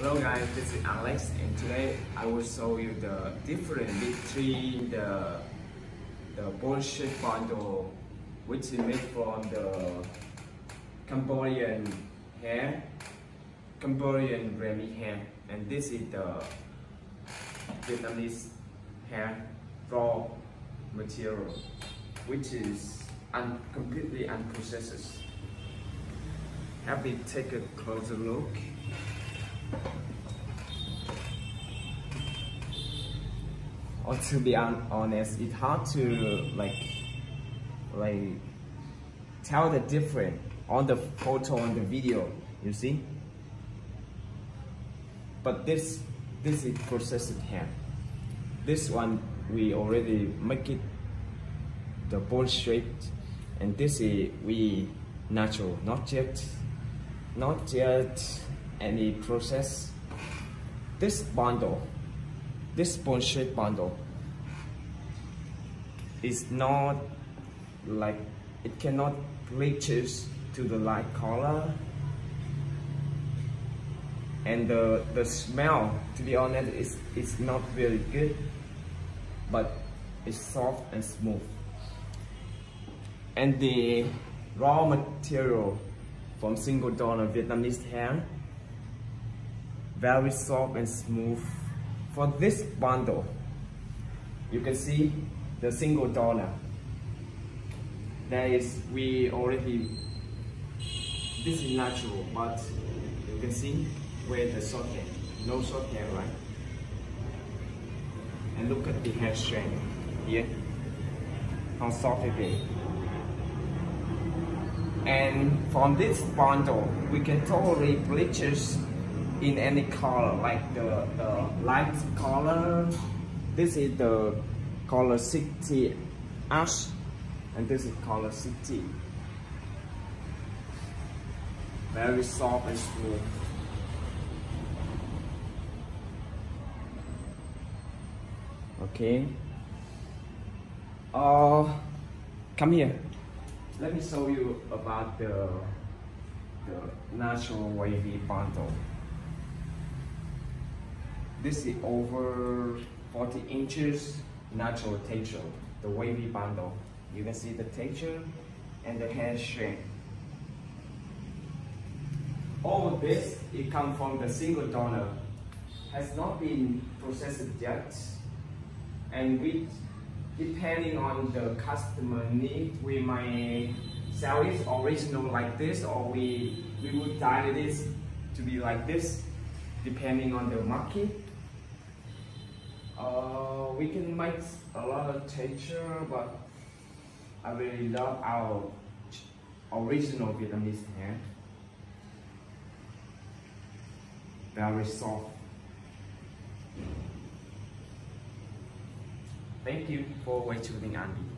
Hello guys, this is Alex and today I will show you the difference between the the bullshit bundle which is made from the Cambodian hair, Cambodian Remy hair and this is the Vietnamese hair raw material which is un completely unprocessed. Have me take a closer look. Or to be honest, it's hard to like like tell the difference on the photo and the video. You see, but this this is processed hair. This one we already make it the ball shape, and this is we natural, not yet not yet any process. This bundle, this bone shape bundle is not like, it cannot bleaches to the light color. And the, the smell, to be honest, is it's not very good, but it's soft and smooth. And the raw material from single donor Vietnamese hair. Very soft and smooth. For this bundle, you can see the single donor. There is, we already, this is natural, but you can see where the hair, no hair, right? And look at the hair strength here, how soft it is. And from this bundle, we can totally bleaches in any color, like the, the light color. This is the color 60 ash, and this is color 60. Very soft and smooth. Okay. Uh, come here let me show you about the, the natural wavy bundle. This is over 40 inches natural texture, the wavy bundle. You can see the texture and the hair shape. All of this, it comes from the single donor, has not been processed yet, and we depending on the customer need, we might sell it original like this or we, we would dye this to be like this, depending on the market. Uh, we can make a lot of texture, but I really love our original Vietnamese hair. Very soft. Thank you for watching Anbi.